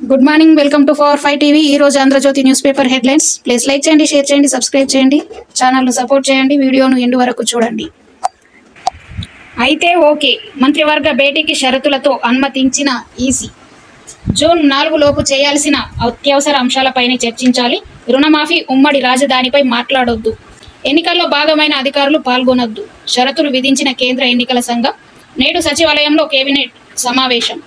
Good morning welcome to four five TV ఈ రోజు Andhra Jyothi news paper headlines please like చేయండి share చేయండి subscribe చేయండి. ఛానల్ను సపోర్ట్ చేయండి. వీడియోను ఎండు వరకు చూడండి. అయితే ఓకే. మంత్రివర్గ భేటీకి షరతులతో అనుమతించిన ఈసీ. జూన్ నాలుగు లోపు చేయాల్సిన అత్యవసర అంశాలపైనే చర్చించాలి. రుణమాఫీ ఉమ్మడి రాజధానిపై మాట్లాడొద్దు. ఎన్నికల్లో భాగమైన అధికారులు పాల్గొనొద్దు. షరతులు విధించిన కేంద్ర ఎన్నికల సంఘం. నేడు సచివాలయంలో కేబినెట్ సమావేశం.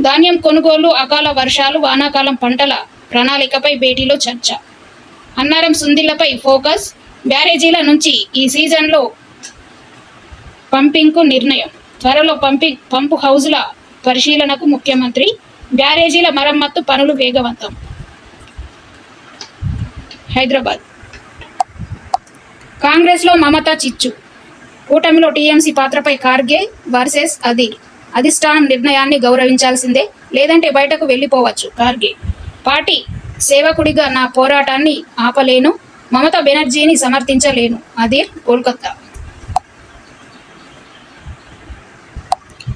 ధాన్యం కొనుగోలు అకాల వర్షాలు వానాకాలం పంటల ప్రణాళికపై భేటీలో చర్చ. అన్నారం సుందిళ్ళపై ఫోకస్ బ్యారేజీల నుంచి ఈ సీజన్లో పంపింగ్కు నిర్ణయం. త్వరలో పంపింగ్ పంపు హౌజుల పరిశీలనకు ముఖ్యమంత్రి బ్యారేజీల మరమ్మత్తు పనులు వేగవంతం. హైదరాబాద్. కాంగ్రెస్లో మమతా చిచ్చు. కూటమిలో టీఎంసీ పాత్రపై కార్గే వర్సెస్ అదిర్ అధిష్టానం నిర్ణయాన్ని గౌరవించాల్సిందే. లేదంటే బయటకు వెళ్ళిపోవచ్చు. ఖార్గే పార్టీ సేవకుడిగా నా పోరాటాన్ని ఆపలేను. మమతా బెనర్జీని సమర్థించలేను. అదిర్ కోల్కతా.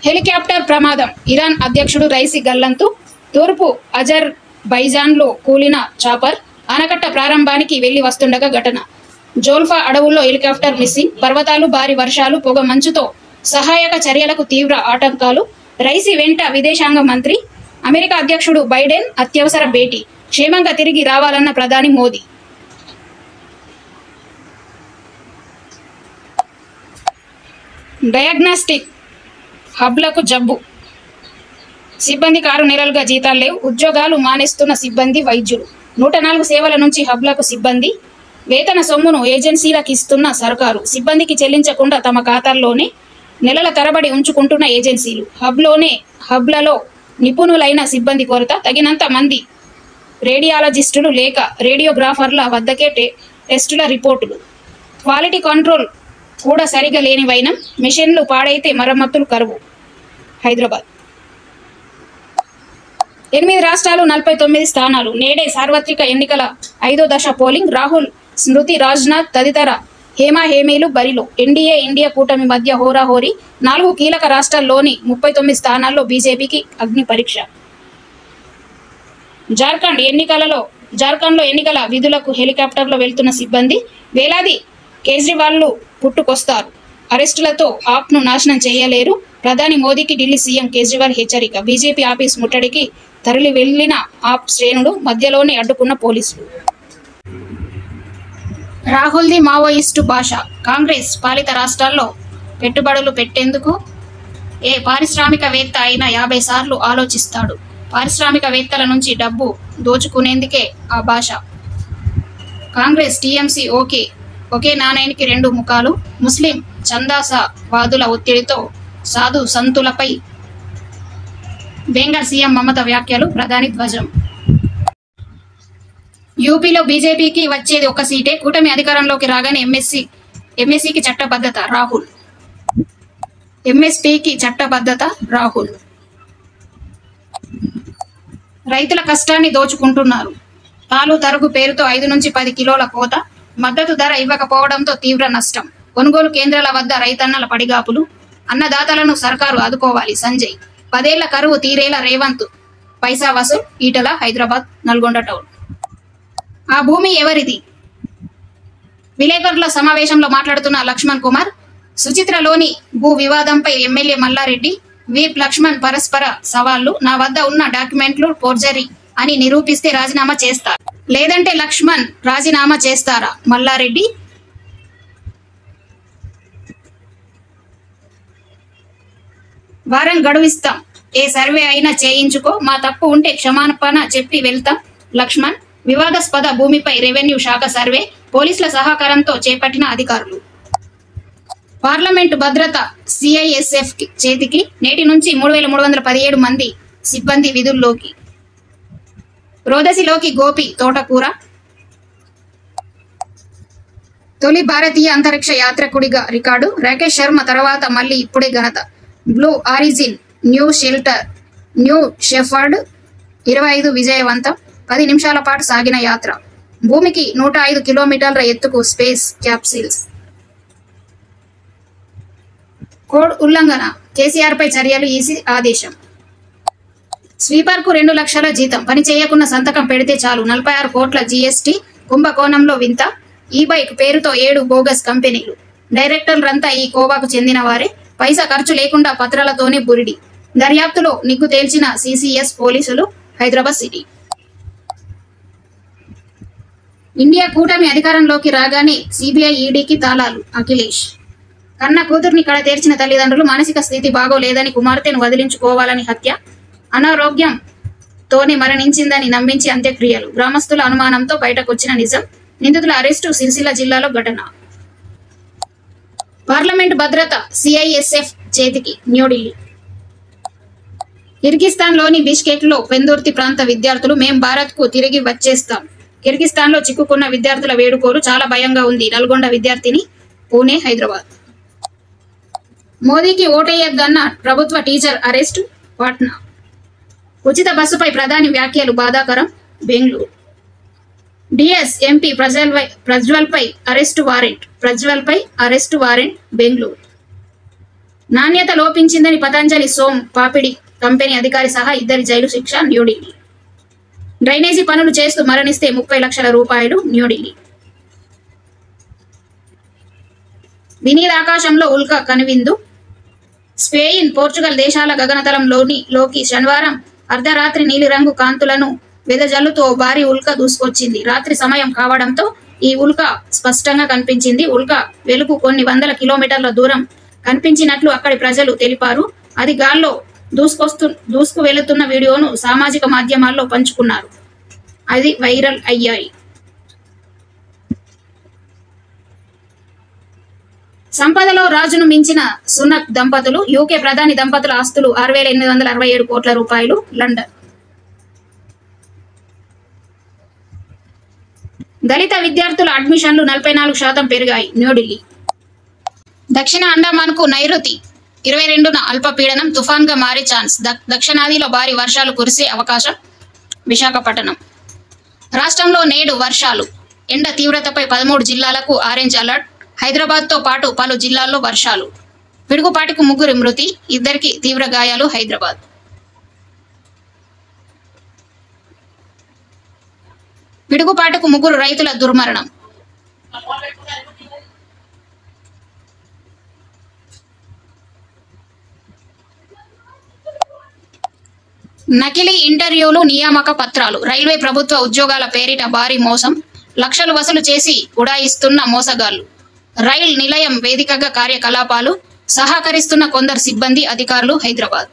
హెలికాప్టర్ ప్రమాదం. ఇరాన్ అధ్యక్షుడు రైసి గల్లంతు. తూర్పు అజర్ బైజాన్లో కూలిన చాపర్ ఆనకట్ట ప్రారంభానికి వెళ్ళి వస్తుండగా ఘటన. జోల్ఫా అడవుల్లో హెలికాప్టర్ మిస్సింగ్. పర్వతాలు భారీ వర్షాలు పొగ మంచుతో సహాయక చర్యలకు తీవ్ర ఆటంకాలు. రైసి వెంట విదేశాంగ మంత్రి అమెరికా అధ్యక్షుడు బైడెన్ అత్యవసర భేటీ. క్షేమంగా తిరిగి రావాలన్న ప్రధాని మోదీ. డయాగ్నాస్టిక్ హబ్లకు జబ్బు. సిబ్బందికి ఆరు నెలలుగా జీతాలు లేవు. ఉద్యోగాలు మానేస్తున్న సిబ్బంది వైద్యులు. నూట నాలుగు సేవల నుంచి హబ్లకు సిబ్బంది. వేతన సొమ్మును ఏజెన్సీలకు ఇస్తున్న సర్కారు. సిబ్బందికి చెల్లించకుండా తమ ఖాతాల్లోనే నెలల తరబడి ఉంచుకుంటున్న ఏజెన్సీలు. హబ్లోనే హబ్లలో నిపుణులైన సిబ్బంది కొరత తగినంత మంది రేడియాలజిస్టులు లేక రేడియోగ్రాఫర్ల వద్దకే టెస్టుల రిపోర్టులు. క్వాలిటీ కంట్రోల్ కూడా సరిగా లేనివైన మిషన్లు పాడైతే మరమ్మతులు కరువు. హైదరాబాద్. ఎనిమిది రాష్ట్రాలు నలభై తొమ్మిది స్థానాలు. నేడే సార్వత్రిక ఎన్నికల ఐదో దశ పోలింగ్. రాహుల్ స్మృతి రాజ్నాథ్ తదితర హేమా హేమీలు బరిలో ఎన్డీఏ ఇండియా కూటమి మధ్య హోరాహోరీ నాలుగు కీలక రాష్ట్రాల్లోని ముప్పై తొమ్మిది స్థానాల్లో బీజేపీకి అగ్ని పరీక్ష. జార్ఖండ్ ఎన్నికలలో జార్ఖండ్లో ఎన్నికల విధులకు హెలికాప్టర్లో వెళ్తున్న సిబ్బంది వేలాది కేజ్రీవాల్లు పుట్టుకొస్తారు. అరెస్టులతో ఆప్ను నాశనం చేయలేరు. ప్రధాని మోదీకి ఢిల్లీ సీఎం కేజ్రీవాల్ హెచ్చరిక. బీజేపీ ఆఫీస్ ముట్టడికి తరలి వెళ్ళిన ఆప్ శ్రేణులు మధ్యలోనే అడ్డుకున్న పోలీసులు. రాహుల్ది మావోయిస్టు భాష. కాంగ్రెస్ పాలిత రాష్ట్రాల్లో పెట్టుబడులు పెట్టేందుకు? ఏ పారిశ్రామికవేత్త అయినా యాభై సార్లు ఆలోచిస్తాడు. పారిశ్రామికవేత్తల నుంచి డబ్బు దోచుకునేందుకే ఆ భాష. Congress TMC okay. ఒకే నాణ్యానికి రెండు ముఖాలు. ముస్లిం చందాస వాదుల ఒత్తిడితో సాధు సంతులపై బెంగాల్ సీఎం మమత వ్యాఖ్యలు ప్రధాని ధ్వజం. యూపీలో బీజేపీకి వచ్చేది ఒక సీటే. కూటమి అధికారంలోకి రాగానే ఎంఎస్సి ఎంఎస్సికి చట్టబద్ధత రాహుల్. ఎంఎస్పీకి చట్టబద్ధత రాహుల్. రైతుల కష్టాన్ని దోచుకుంటున్నారు. పాలు తరుగు పేరుతో ఐదు నుంచి పది కిలోల కోత. మద్దతు ధర ఇవ్వకపోవడంతో తీవ్ర నష్టం. కొనుగోలు కేంద్రాల వద్ద రైతన్నల పడిగాపులు. అన్నదాతలను సర్కారు ఆదుకోవాలి. సంజయ్. పదేళ్ళ కరువు తీరేలా రేవంత్. పైసా వసూల్ ఈటల హైదరాబాద్ నల్గొండ టౌన్. ఆ భూమి ఎవరిది? విలేకరుల సమావేశంలో మాట్లాడుతున్న లక్ష్మణ్ కుమార్ సుచిత్రలోని భూ వివాదంపై ఎమ్మెల్యే మల్లారెడ్డి వీప్ లక్ష్మణ్ పరస్పర సవాళ్ళు నా వద్ద ఉన్న డాక్యుమెంట్లు ఫోర్జరీ అని నిరూపిస్తే రాజీనామా చేస్తారు? లేదంటే లక్ష్మణ్ రాజీనామా చేస్తారా? మల్లారెడ్డి? వారం గడువిస్తాం. ఏ సర్వే అయినా చేయించుకో. మా తప్పు ఉంటే క్షమాపణ చెప్పి వెళ్తాం. లక్ష్మణ్? వివాదాస్పద భూమిపై రెవెన్యూ శాఖ సర్వే పోలీసుల సహకారంతో చేపట్టిన అధికారులు. పార్లమెంటు భద్రత సిఐఎస్ఎఫ్ చేతికి నేటి నుంచి మూడు వేల మూడు వందల పదిహేడు మంది సిబ్బంది విధుల్లోకి. రోదసిలోకి గోపి తోటకూర. తొలి భారతీయ అంతరిక్ష యాత్రకుడిగా రికార్డు రాకేష్ శర్మ తర్వాత మళ్ళీ ఇప్పుడే ఘనత. Blue Origin new shelter New Shepard ఇరవై ఐదు విజయవంతం. పది నిమిషాల పాటు సాగిన యాత్ర. భూమికి నూట ఐదు కిలోమీటర్ల ఎత్తుకు స్పేస్ క్యాప్సిల్స్. కోడ్ ఉల్లంఘన. కేసీఆర్ పై చర్యలు ఈసీ ఆదేశం. స్వీపర్కు రెండు లక్షల జీతం. పని చేయకుండా సంతకం పెడితే చాలు. నలభై ఆరు కోట్ల జీఎస్టీ కుంభకోణంలో వింత. ఈ బైక్ పేరుతో ఏడు బోగస్ కంపెనీలు. డైరెక్టర్లంతా ఈ కోవాకు చెందిన వారే పైసా ఖర్చు లేకుండా పత్రాలతోనే బురిడి. దర్యాప్తులో నిగ్గు తేల్చిన సిసిఎస్ పోలీసులు హైదరాబాద్ సిటీ. ఇండియా కూటమి అధికారంలోకి రాగానే సిబిఐ ఈడీకి తాళాలు. అఖిలేష్. కన్న కూతుర్ని కడ తీర్చిన తల్లిదండ్రులు మానసిక స్థితి బాగోలేదని కుమార్తెను వదిలించుకోవాలని హత్య. అనారోగ్యంతోనే మరణించిందని నమ్మించి అంత్యక్రియలు. గ్రామస్తుల అనుమానంతో బయటకొచ్చిన నిజం నిందితుల అరెస్టు సిరిసిల్ల జిల్లాలో ఘటన. పార్లమెంట్ భద్రత సిఐఎస్ఎఫ్ చేతికి న్యూఢిల్లీ. కిర్గిస్తాన్లోని బిష్కెక్లో పెందుర్తి ప్రాంత విద్యార్థులు మేం భారత్కు తిరిగి వచ్చేస్తాం. కిర్గిస్తాన్లో చిక్కుకున్న విద్యార్థుల వేడుకోలు చాలా భయంగా ఉంది. నల్గొండ విద్యార్థిని పూణే హైదరాబాద్. మోదీకి ఓటేయద్దన్న ప్రభుత్వ టీచర్ అరెస్టు పాట్నా. ఉచిత బస్సుపై ప్రధాని వ్యాఖ్యలు బాధాకరం. బెంగళూరు. డిఎస్ ఎంపీ ప్రజ్వల్ ప్రజ్వల్పై అరెస్టు వారెంట్ ప్రజ్వల్పై అరెస్టు వారెంట్ బెంగళూరు. నాణ్యత లోపించిందని పతంజలి సోమ్ పాపిడి కంపెనీ అధికారి సహా ఇద్దరి జైలు శిక్ష న్యూఢిల్లీ. డ్రైనేజీ పనులు చేస్తూ మరణిస్తే ముప్పై లక్షల రూపాయలు న్యూఢిల్లీ. వినీల్ ఆకాశంలో ఉల్క కనువిందు. స్పెయిన్ పోర్చుగల్ దేశాల గగనతలంలోని లోకి శనివారం అర్ధరాత్రి నీలిరంగు కాంతులను వెదజల్లుతో భారీ ఉల్క దూసుకొచ్చింది. రాత్రి సమయం కావడంతో ఈ ఉల్క స్పష్టంగా కనిపించింది. ఉల్క వెలుగు కొన్ని వందల కిలోమీటర్ల దూరం కనిపించినట్లు అక్కడి ప్రజలు తెలిపారు. అది గాల్లో దూసుకొస్తు దూసుకు వెళుతున్న వీడియోను సామాజిక మాధ్యమాల్లో పంచుకున్నారు. అది వైరల్ అయ్యాయి. సంపదలో రాజును మించిన సునక్ దంపతులు యూకే ప్రధాని దంపతుల ఆస్తులు ఆరు వేల ఎనిమిది వందల అరవై ఏడు కోట్ల రూపాయలు లండన్. దళిత విద్యార్థుల అడ్మిషన్లు నలభై నాలుగు శాతం పెరిగాయి న్యూఢిల్లీ. దక్షిణ అండమాన్కు నైరుతి ఇరవై రెండున అల్పపీడనం తుఫాన్గా మారే ఛాన్స్. దక్షిణాదిలో భారీ వర్షాలు కురిసే అవకాశం విశాఖపట్నం. రాష్ట్రంలో నేడు వర్షాలు. ఎండ తీవ్రతపై పదమూడు జిల్లాలకు ఆరెంజ్ అలర్ట్. హైదరాబాద్తో పాటు పలు జిల్లాల్లో వర్షాలు. పిడుగుపాటికి ముగ్గురు మృతి. ఇద్దరికి తీవ్ర గాయాలు హైదరాబాద్. పిడుగుపాటుకు ముగ్గురు రైతుల దుర్మరణం. నకిలీ ఇంటర్వ్యూలు నియామక పత్రాలు. రైల్వే ప్రభుత్వ ఉద్యోగాల పేరిట భారీ మోసం లక్షలు వసూలు చేసి ఉడాయిస్తున్న మోసగాళ్ళు. రైల్ నిలయం వేదికగా కార్యకలాపాలు సహకరిస్తున్న కొందరు సిబ్బంది అధికారులు హైదరాబాద్.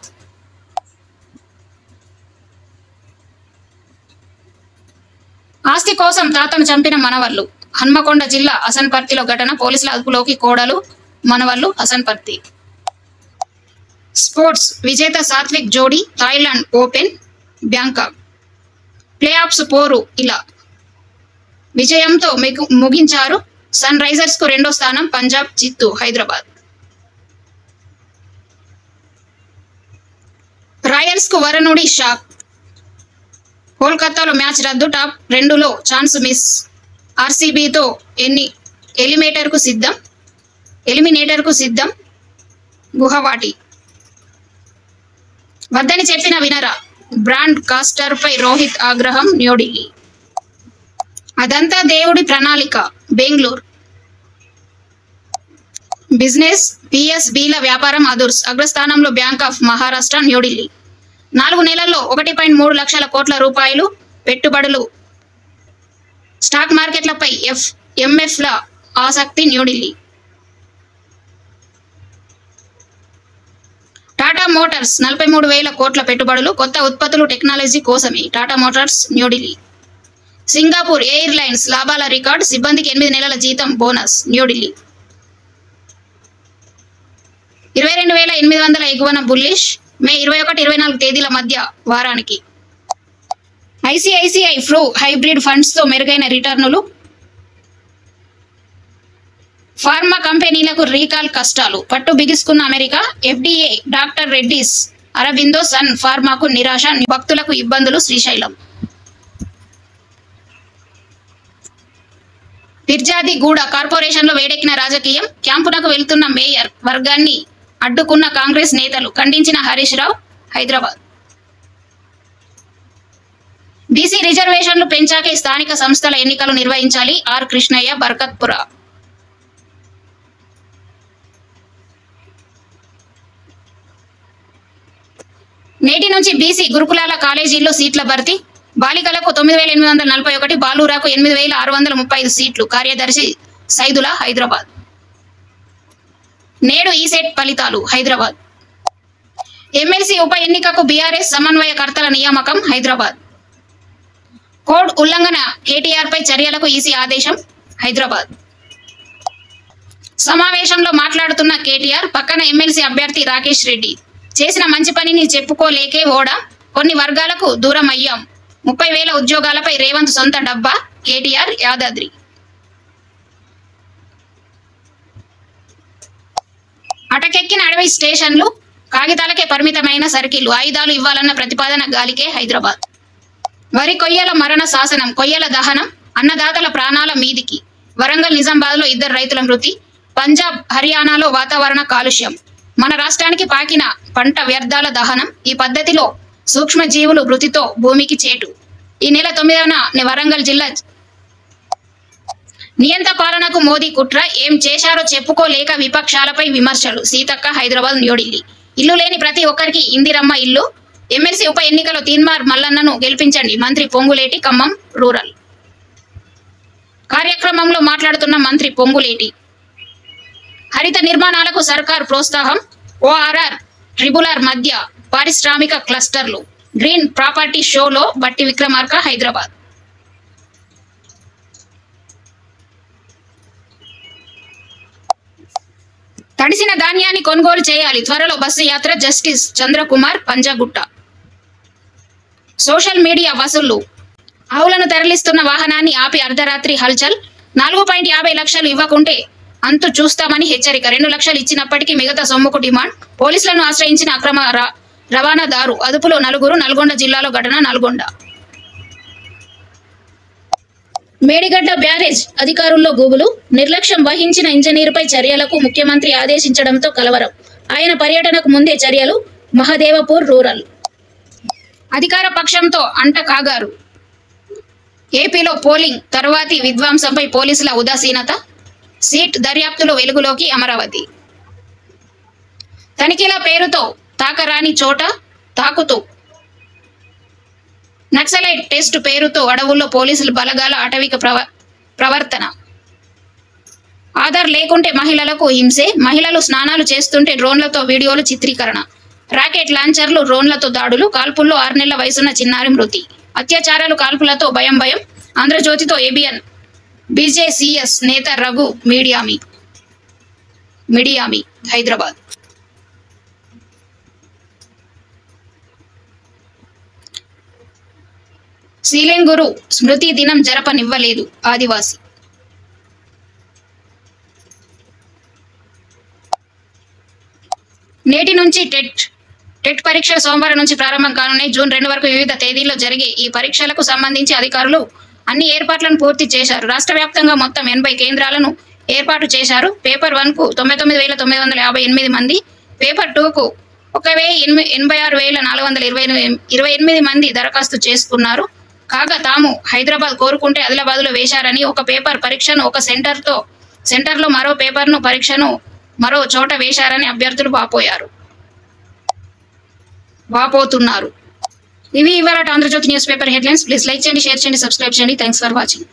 ఆస్తి కోసం తాతను చంపిన మనవళ్ళు. హన్మకొండ జిల్లా అసన్పర్తిలో ఘటన పోలీసుల అదుపులోకి కోడలు మనవళ్ళు అసన్పర్తి స్పోర్ట్స్ విజేత సాత్విక్ జోడీ Thailand open Bangkok. Play offs పోరు ఇలా. విజయంతో మిగు- ముగించారు సన్ రైజర్స్కు రెండో స్థానం పంజాబ్ చిత్తు హైదరాబాద్. రాయల్స్కు వరనుడి షాక్ కోల్కతాలో మ్యాచ్ రద్దు టాప్ రెండులో ఛాన్స్ మిస్. ఆర్సీబీతో ఎన్ని ఎలిమేటర్కు సిద్ధం? ఎలిమినేటర్కు సిద్ధం? గుహవాటి. వద్దని చెప్పిన వినరా. బ్రాండ్ కాస్టర్ పై రోహిత్ ఆగ్రహం న్యూఢిల్లీ. అదంతా దేవుడి ప్రణాళిక. బెంగళూరు. బిజినెస్ పిఎస్బిల వ్యాపారం అదుర్స్. అగ్రస్థానంలో బ్యాంక్ ఆఫ్ మహారాష్ట్ర న్యూఢిల్లీ. నాలుగు నెలల్లో ఒకటి పాయింట్ మూడు లక్షల కోట్ల రూపాయలు పెట్టుబడులు. స్టాక్ మార్కెట్లపై ఎఫ్ ఎంఎఫ్ల ఆసక్తి న్యూఢిల్లీ. టాటా మోటార్స్ నలభై మూడు వేల కోట్ల పెట్టుబడులు కొత్త ఉత్పత్తులు టెక్నాలజీ కోసమే. Tata motors New Delhi Singapore airlines లాభాల రికార్డ్ సిబ్బందికి ఎనిమిది నెలల జీతం బోనస్ న్యూఢిల్లీ ఇరవై రెండు వేల ఎనిమిది వందల ఎగువన బుల్లిష్ మే ఇరవై ఒకటి ఇరవై నాలుగు తేదీల మధ్య వారానికి. ఐసిఐసిఐ ఫ్రూ హైబ్రిడ్ ఫండ్స్తో మెరుగైన రిటర్నులు ఫార్మా కంపెనీలకు రీకాల్ కష్టాలు. పట్టు బిగుసుకున్న America FDA doctor Reddy's Aurobindo Sun ఫార్మాకు నిరాశ భక్తులకు ఇబ్బందులు శ్రీశైలం. ఫిర్జాది గూడ కార్పొరేషన్లో వేడెక్కిన రాజకీయం క్యాంపునకు వెళ్తున్న మేయర్ వర్గాన్ని అడ్డుకున్న కాంగ్రెస్ నేతలు ఖండించిన హరీష్ రావు హైదరాబాద్. బీసీ రిజర్వేషన్లు పెంచాకే స్థానిక సంస్థల ఎన్నికలు నిర్వహించాలి ఆర్ కృష్ణయ్య బర్కత్పుర. నేటి నుంచి బీసీ గురుకులాల కాలేజీల్లో సీట్ల భర్తీ. బాలికలకు తొమ్మిది వేల ఎనిమిది వందల నలభై ఒకటి బాలూరాకు ఎనిమిది వేల ఆరు వందల ముప్పై ఐదు సీట్లు. కార్యదర్శి సైదుల హైదరాబాద్. నేడు ఈ సెట్ ఫలితాలు హైదరాబాద్. ఎమ్మెల్సీ ఉప ఎన్నికకు బీఆర్ఎస్ సమన్వయకర్తల నియామకం హైదరాబాద్. కోడ్ ఉల్లంఘన కేటీఆర్ పై చర్యలకు ఈసీ ఆదేశం హైదరాబాద్. సమావేశంలో మాట్లాడుతున్న కేటీఆర్ పక్కన ఎమ్మెల్సీ అభ్యర్థి రాకేష్ రెడ్డి. చేసిన మంచి పనిని చెప్పుకోలేకే ఓడ. కొన్ని వర్గాలకు దూరం అయ్యాం ముప్పై వేల ఉద్యోగాలపై రేవంత్ సొంత డబ్బా కేటీఆర్ యాదాద్రి. అటకెక్కిన అడవి స్టేషన్లు కాగితాలకే పరిమితమైన సర్కిల్ ఆయుధాలు ఇవ్వాలన్న ప్రతిపాదన గాలికే హైదరాబాద్. వరి కొయ్యల మరణ శాసనం కొయ్యల దహనం అన్నదాతల ప్రాణాల మీదికి. వరంగల్ నిజామాబాద్లో ఇద్దరు రైతుల మృతి పంజాబ్ హర్యానాలో వాతావరణ కాలుష్యం. మన రాష్ట్రానికి పాకిన పంట వ్యర్థాల దహనం ఈ పద్ధతిలో సూక్ష్మజీవులు మృతితో భూమికి చేటు. ఈ నెల తొమ్మిదవన వరంగల్ జిల్లా నియంత పాలనకు మోదీ కుట్ర ఏం చేశారో చెప్పుకోలేక విపక్షాలపై విమర్శలు. సీతక్క హైదరాబాద్ న్యూఢిల్లీ ఇల్లు లేని ప్రతి ఒక్కరికి ఇందిరమ్మ ఇల్లు. ఎమ్మెల్సీ ఉప ఎన్నికలో తీన్మార్ మల్లన్నను గెలిపించండి. మంత్రి పొంగులేటి ఖమ్మం రూరల్. కార్యక్రమంలో మాట్లాడుతున్న మంత్రి పొంగులేటి హరిత నిర్మాణాలకు సర్కార్ ప్రోత్సాహం ఓఆర్ఆర్ ట్రిబులార్ మధ్య పారిశ్రామిక క్లస్టర్లు గ్రీన్ ప్రాపర్టీ షోలో బట్టి విక్రమార్క హైదరాబాద్. తడిసిన ధాన్యాన్ని కొనుగోలు చేయాలి. త్వరలో బస్సు యాత్ర justice Chandrakumar Panjagutta. Social media వసూళ్ళు. ఆవులను తరలిస్తున్న వాహనాన్ని ఆపి అర్ధరాత్రి హల్చల్. నాలుగు పాయింట్ యాభై లక్షలు ఇవ్వకుంటే అంతు చూస్తామని హెచ్చరిక. రెండు లక్షలు ఇచ్చినప్పటికీ మిగతా సొమ్ముకు డిమాండ్. పోలీసులను ఆశ్రయించిన అక్రమ రవాణాదారు అదుపులో నలుగురు నల్గొండ జిల్లాలో ఘటన నల్గొండ. మేడిగడ్డ బ్యారేజ్ అధికారుల్లో గూగులు నిర్లక్ష్యం వహించిన ఇంజనీరుపై చర్యలకు ముఖ్యమంత్రి ఆదేశించడంతో కలవరం. ఆయన పర్యటనకు ముందే చర్యలు. మహదేవపూర్ రూరల్. అధికార పక్షంతో అంట కాగారు. ఏపీలో పోలింగ్. తర్వాతి విద్వాంసంపై పోలీసుల ఉదాసీనత. సీట్ దర్యాప్తులో వెలుగులోకి అమరావతి. తనిఖీల పేరుతో తాకరాని చోట తాకుతూ నక్సలైట్ టెస్ట్ పేరుతో అడవుల్లో పోలీసులు బలగాల అటవిక ప్రవ ప్రవర్తన. ఆధార్ లేకుంటే మహిళలకు హింసే మహిళలు స్నానాలు చేస్తుంటే డ్రోన్లతో వీడియోలు చిత్రీకరణ. రాకెట్ లాంచర్లు డ్రోన్లతో దాడులు కాల్పుల్లో ఆరు నెలల వయసున్న చిన్నారి మృతి. అత్యాచారాలు కాల్పులతో భయం భయం ఆంధ్రజ్యోతితో ఏబిఎన్ బీజేసీఎస్ నేత రఘు మీడియామి మిడియామి హైదరాబాద్. శ్రీలింగురు స్మృతి దినం జరపనివ్వలేదు ఆదివాసి. నేటి నుంచి టెట్ టెట్ పరీక్షలు సోమవారం నుంచి ప్రారంభం కానున్నాయి. జూన్ రెండు వరకు వివిధ తేదీల్లో జరిగే ఈ పరీక్షలకు సంబంధించి అధికారులు అన్ని ఏర్పాట్లను పూర్తి చేశారు. రాష్ట్ర వ్యాప్తంగా మొత్తం ఎనభై కేంద్రాలను ఏర్పాటు చేశారు. పేపర్ వన్కు తొంభై తొమ్మిది వేల తొమ్మిది వందల యాభై ఎనిమిది మంది పేపర్ టూ కు ఒక వెయ్యి ఎనిమిది ఎనభై ఆరు వేల నాలుగు వందల ఇరవై ఎనిమిది- ఇరవై ఎనిమిది మంది దరఖాస్తు చేసుకున్నారు. కాగా తాము హైదరాబాద్ కోరుకుంటే ఆదిలాబాద్లో వేశారని ఒక పేపర్ పరీక్షను ఒక సెంటర్తో సెంటర్లో మరో పేపర్ను పరీక్షను మరో చోట వేశారని అభ్యర్థులు వాపోయారు. వాపోతున్నారు. ఇవి ఇవాళ Andhra Jyothi news paper headlines. Please like చేయండి షేర్ చేయండి సబ్స్క్రైబ్ చేయండి. Thanks for watching